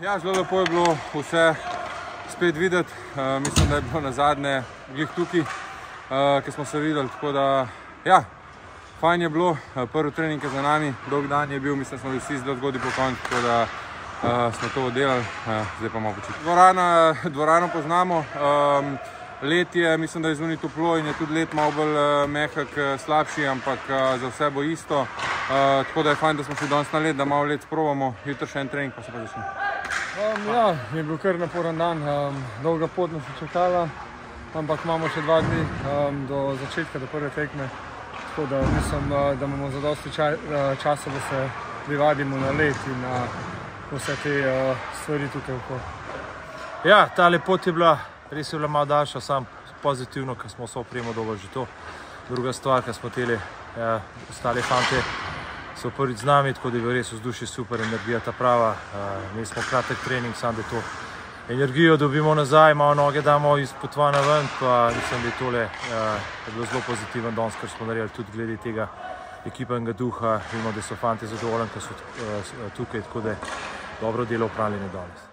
Ja, zelo lepo je bilo vse spet videti. Uh, mislim, da je bilo na zadnje glih tukaj, uh, ki smo se videli. Tako da, ja, fajn je bilo. Uh, prvi trening je za nami, dolg dan je bil, mislim, da smo vsi zelo zgodaj po koncu, tako da uh, smo to oddelali, uh, zdaj pa malo počiti. Dvorana, dvorano poznamo. Um, Let je, mislim, da je zunaj toplo in je tudi let malo bolj uh, mehak, slabši, ampak uh, za vse bo isto. Uh, tako da je fajn, da smo šli danes na let, da malo let sprovamo, jutri še en trening, pa se pa začne. Um, ja, je bil kar naporen dan, um, dolga pot nas je čakala, ampak imamo še dva dni um, do začetka, do prve tekme. Tako da mislim, uh, da imamo zadosti ča, uh, časa, da se privadimo na let in na vse te uh, stvari tukaj okoli. Ja, ta pot je bila res je bila malo daljša, sam pozitivno, ker smo se opremo dobro že to. Druga stvar, ker smo teli, ja, ostali fanti so prvič z nami, tako da je bil res vzdušje super, energija ta prava. Uh, mi smo kratek trening, sam da to energijo dobimo nazaj, malo noge damo iz potvana ven, pa mislim, da je tole uh, je bilo zelo pozitiven danes, kar smo naredili tudi glede tega ekipenega duha. Vemo, da so fanti zadovoljni, ker so uh, tukaj, tako da dobro delo upravljeno danes.